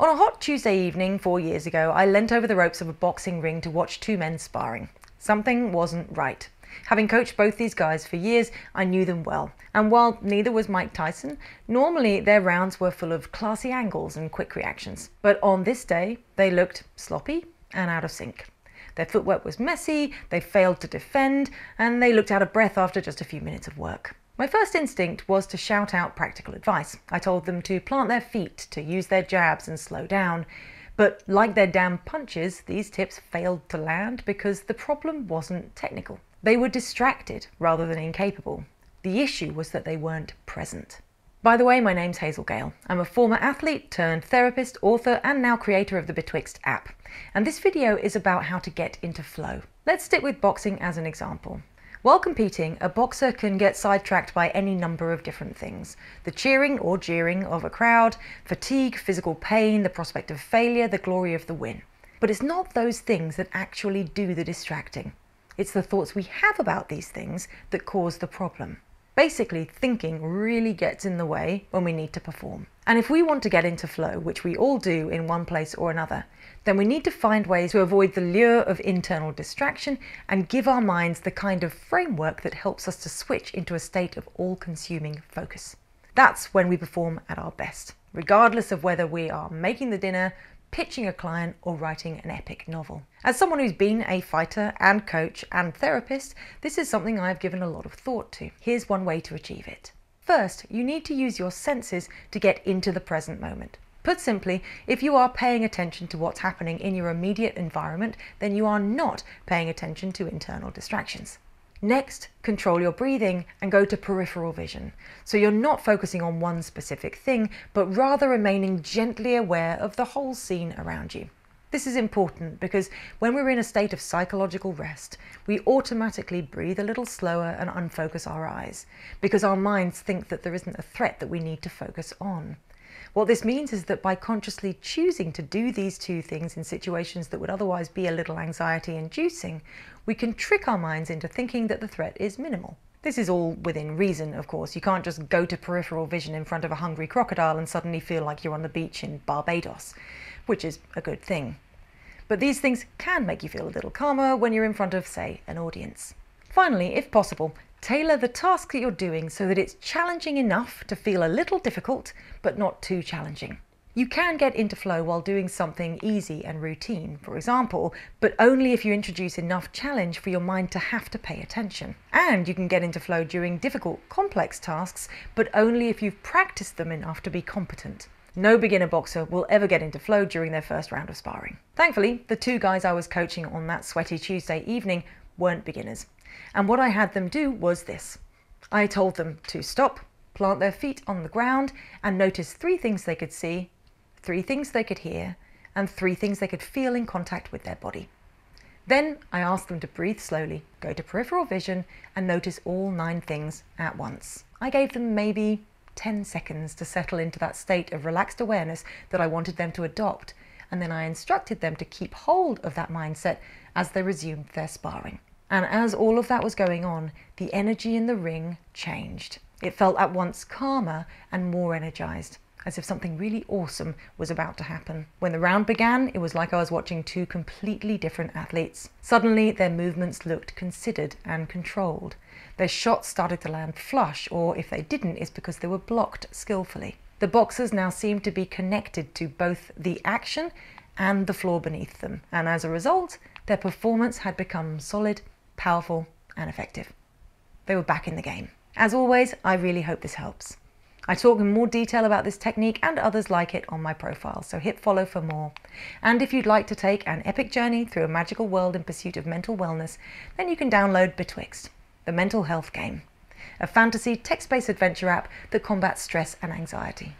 On a hot Tuesday evening four years ago, I leant over the ropes of a boxing ring to watch two men sparring. Something wasn't right. Having coached both these guys for years, I knew them well. And while neither was Mike Tyson, normally their rounds were full of classy angles and quick reactions. But on this day, they looked sloppy and out of sync. Their footwork was messy, they failed to defend, and they looked out of breath after just a few minutes of work. My first instinct was to shout out practical advice. I told them to plant their feet, to use their jabs and slow down. But like their damn punches, these tips failed to land because the problem wasn't technical. They were distracted rather than incapable. The issue was that they weren't present. By the way, my name's Hazel Gale. I'm a former athlete turned therapist, author, and now creator of the Betwixt app. And this video is about how to get into flow. Let's stick with boxing as an example. While competing, a boxer can get sidetracked by any number of different things. The cheering or jeering of a crowd, fatigue, physical pain, the prospect of failure, the glory of the win. But it's not those things that actually do the distracting. It's the thoughts we have about these things that cause the problem. Basically, thinking really gets in the way when we need to perform. And if we want to get into flow, which we all do in one place or another, then we need to find ways to avoid the lure of internal distraction and give our minds the kind of framework that helps us to switch into a state of all consuming focus. That's when we perform at our best, regardless of whether we are making the dinner, pitching a client, or writing an epic novel. As someone who's been a fighter and coach and therapist, this is something I've given a lot of thought to. Here's one way to achieve it. First, you need to use your senses to get into the present moment. Put simply, if you are paying attention to what's happening in your immediate environment, then you are not paying attention to internal distractions. Next, control your breathing and go to peripheral vision. So you're not focusing on one specific thing, but rather remaining gently aware of the whole scene around you. This is important because when we're in a state of psychological rest, we automatically breathe a little slower and unfocus our eyes because our minds think that there isn't a threat that we need to focus on. What this means is that by consciously choosing to do these two things in situations that would otherwise be a little anxiety inducing, we can trick our minds into thinking that the threat is minimal. This is all within reason, of course. You can't just go to peripheral vision in front of a hungry crocodile and suddenly feel like you're on the beach in Barbados, which is a good thing. But these things can make you feel a little calmer when you're in front of, say, an audience. Finally, if possible, Tailor the task that you're doing so that it's challenging enough to feel a little difficult, but not too challenging. You can get into flow while doing something easy and routine, for example, but only if you introduce enough challenge for your mind to have to pay attention. And you can get into flow during difficult, complex tasks, but only if you've practiced them enough to be competent. No beginner boxer will ever get into flow during their first round of sparring. Thankfully, the two guys I was coaching on that sweaty Tuesday evening weren't beginners. And what I had them do was this I told them to stop, plant their feet on the ground, and notice three things they could see, three things they could hear, and three things they could feel in contact with their body. Then I asked them to breathe slowly, go to peripheral vision, and notice all nine things at once. I gave them maybe 10 seconds to settle into that state of relaxed awareness that I wanted them to adopt, and then I instructed them to keep hold of that mindset as they resumed their sparring. And as all of that was going on, the energy in the ring changed. It felt at once calmer and more energized, as if something really awesome was about to happen. When the round began, it was like I was watching two completely different athletes. Suddenly, their movements looked considered and controlled. Their shots started to land flush, or if they didn't, it's because they were blocked skillfully. The boxers now seemed to be connected to both the action and the floor beneath them, and as a result, their performance had become solid powerful, and effective. They were back in the game. As always, I really hope this helps. I talk in more detail about this technique and others like it on my profile, so hit follow for more. And if you'd like to take an epic journey through a magical world in pursuit of mental wellness, then you can download Betwixt, the mental health game, a fantasy text-based adventure app that combats stress and anxiety.